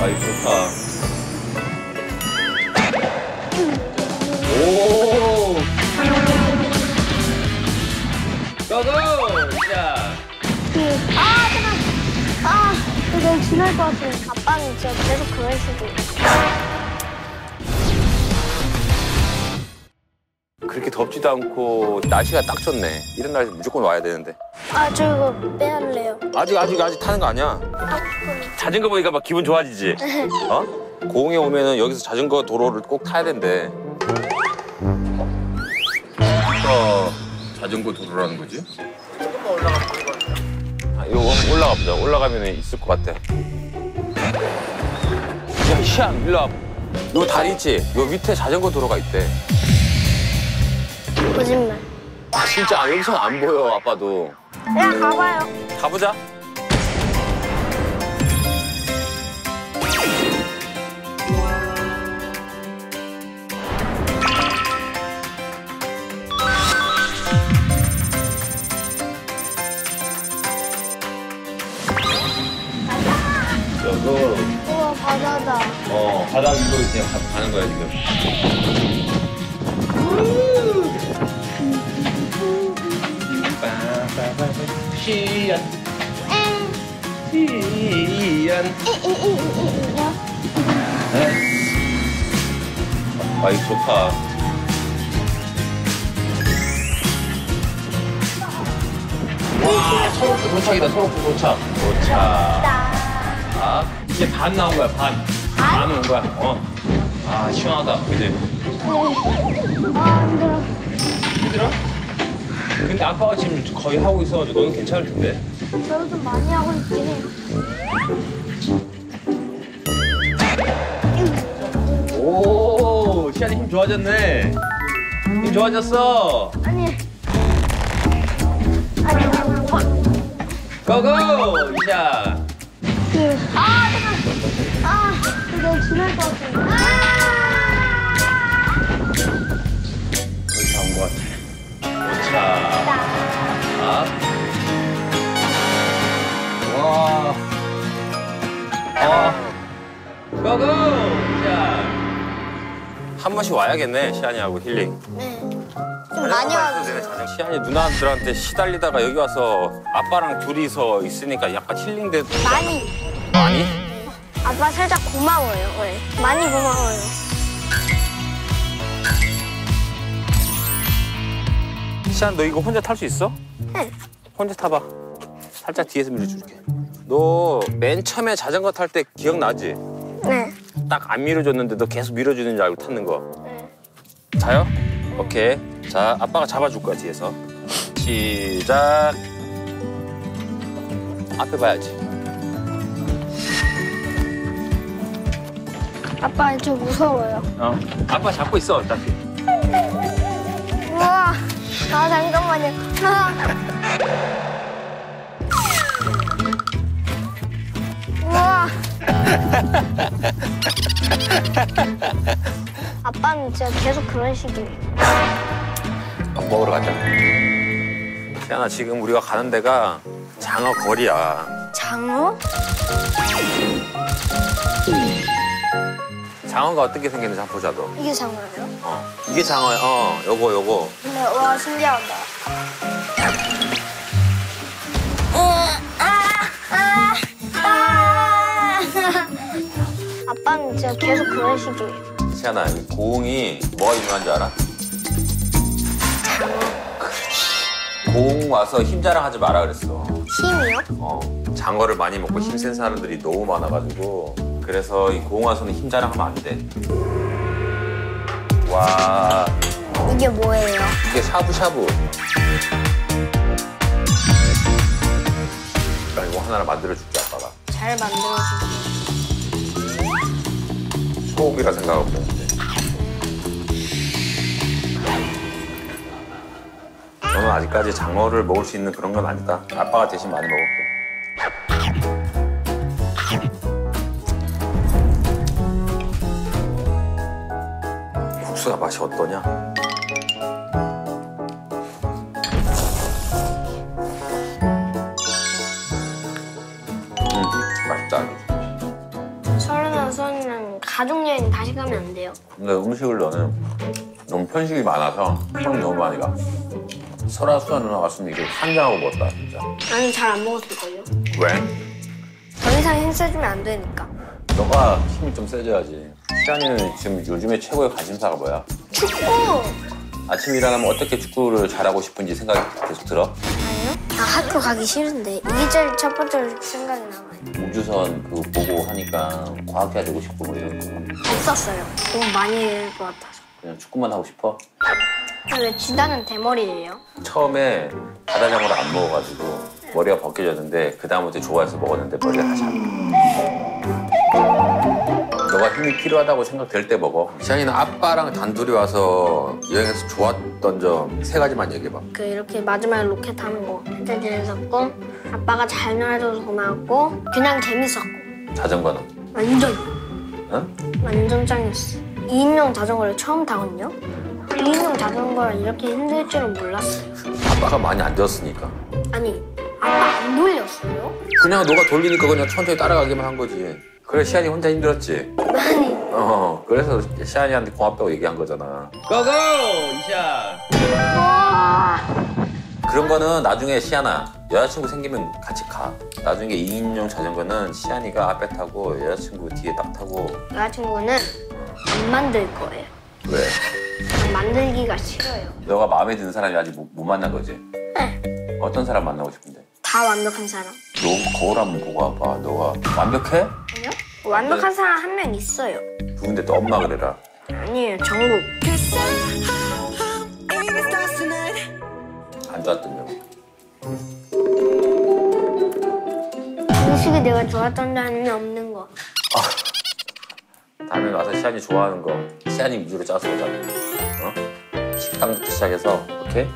아이 좋다. 오. 고고. 자. 그, 아, 잠깐. 아, 이거 지날 것 같아. 아빠는 진짜 계속 그런 식으로. 그렇게 덥지도 않고 날씨가 딱 좋네. 이런 날 무조건 와야 되는데. 아, 저 이거 빼할래요. 아직 아직 아직 타는 거 아니야. 아, 자전거 보니까 막 기분 좋아지지. 어? 고흥에 오면은 여기서 자전거 도로를 꼭 타야 된대. 어, 자전거 도로라는 거지? 조금만 올라가면 아, 이거 올라가 보자. 올라가면 있을 것 같아. 야, 시안, 일로 와. 요 다리 있지? 요 밑에 자전거 도로가 있대. 거짓말. 아, 진짜 여기서 안 보여, 아빠도. 그냥 가봐요. 가보자. 우와, 바다다. 어 바다 위로 그냥 가, 가는 거야 지금. 시안 시안 아 이거 좋다. 와 서울도 도착이다 서울도 도착. 도착. 아, 이제 반 나온 거야, 반. 반온 거야, 어. 아, 시원하다, 그지? 아, 힘들어. 힘들어? 근데 아빠가 지금 거의 하고 있어가지고 너는 괜찮을 텐데. 저도 좀 많이 하고 있긴 해. 오, 시안이 힘 좋아졌네. 힘 좋아졌어. 아니. 아니, 어, 고고, 시안. 그, 아, 잠깐. 아, 이거 너무 지날 것 같아. 아! 번씩 와야겠네, 시안이하고 힐링. 네. 좀 많이 와도 돼요. 시안이 누나들한테 시달리다가 여기 와서 아빠랑 둘이서 있으니까 약간 힐링돼. 많이. 많이? 아빠 살짝 고마워요. 네. 많이 고마워요. 시안 너 이거 혼자 탈 수 있어? 네. 혼자 타봐. 살짝 뒤에서 밀어줄게. 너 맨 처음에 자전거 탈 때 기억나지? 네. 딱 안 밀어줬는데 너 계속 밀어주는 줄 알고 탔는 거. 네. 자요? 오케이. 자, 아빠가 잡아줄 거야, 뒤에서. 시작. 앞에 봐야지. 아빠 좀 무서워요. 어. 아빠 잡고 있어, 어차피. 우와. 아, 잠깐만요. 아빠는 진짜 계속 그런 식이에요. 밥 먹으러 가자. 시안아, 지금 우리가 가는 데가 장어 거리야. 장어? 장어가 어떻게 생겼는지 한번 보자, 너. 이게 장어예요? 어. 이게 장어야. 어, 요거, 요거. 네, 와, 신기하다. 아빠는 진짜 계속 그런 식이에요. 시안아, 이 고흥이 뭐가 유명한 줄 알아? 고흥 와서 힘 자랑하지 마라 그랬어. 힘이요? 어, 장어를 많이 먹고 힘센 사람들이 너무 많아가지고 그래서 이 고흥 와서는 힘 자랑하면 안 돼. 와, 이게 뭐예요? 이게 샤브샤브. 나 이거 하나를 만들어줄게 아빠가. 잘 만들어주세 요. 소고기라 생각하고. 너는 아직까지 장어를 먹을 수 있는 그런 건 아니다. 아빠가 대신 많이 먹을게. 국수가 맛이 어떠냐? 음, 맛있다. 서른아 가족 여행 다시 가면 안 돼요? 근데 음식을 너는 너무 편식이 많아서 손이 너무 많이 가. 설아수아 누나 왔으면 이거 한장하고 먹었다 진짜. 나는 잘안 먹었을걸요? 왜? 더 이상 힘써주면 안 되니까. 너가 힘이 좀 세져야지. 시안이는 지금 요즘에 최고의 관심사가 뭐야? 축구! 아침 일어나면 어떻게 축구를 잘하고 싶은지 생각이 계속 들어? 아, 학교 가기 싫은데 이게 제일 첫 번째로 생각이 나와요. 우주선 그거 보고 하니까 과학해야 되고 싶고 뭐 이런 거. 없었어요. 너무 많이 읽을 것 같아서. 그냥 축구만 하고 싶어? 근데 왜 지단은 대머리예요? 처음에 바다장어를 안 먹어가지고 머리가 벗겨졌는데 그 다음부터 좋아해서 먹었는데 머리가 다 자라. 너가 힘이 필요하다고 생각될 때 먹어. 시안이는 아빠랑 단둘이 와서 여행에서 좋았던 점 세 가지만 얘기해봐. 그 이렇게 마지막에 로켓 하는 거 진짜 재밌었고 아빠가 잘 놀아줘서 고마웠고 그냥 재밌었고 자전거는? 완전 응? 완전 짱이었어. 2인용 자전거를 처음 타거든요. 2인용 자전거가 이렇게 힘들 줄은 몰랐어요. 아빠가 많이 안 되었으니까. 아니 아빠 안 돌렸어요? 그냥 너가 돌리니까 그냥 천천히 따라가기만 한 거지. 그래 시안이 혼자 힘들었지. 아니 어 그래서 시안이한테 고맙다고 얘기한 거잖아. 고고! 이샷! 와 그런 거는 나중에 시안아 여자친구 생기면 같이 가. 나중에 2인용 자전거는 시안이가 앞에 타고 여자친구 뒤에 딱 타고 여자친구는 안 만들 거예요. 왜? 난 만들기가 싫어요. 너가 마음에 드는 사람이 아직 못, 못 만난 거지? 네. 어떤 사람 만나고 싶은데? 다 완벽한 사람. 너 거울 한번 보고 와봐. 너가 완벽해? 아니요? 완벽한 사람 한 명 있어요. 누군데 또 엄마 그래라. 아니에요, 정국. 안 좋았던 점. 음식이 내가 좋았던 데는 없는 거. 다음에 와서 시안이 좋아하는 거 시안이 위주로 짜서 오자. 어? 식당부터 시작해서 오케이?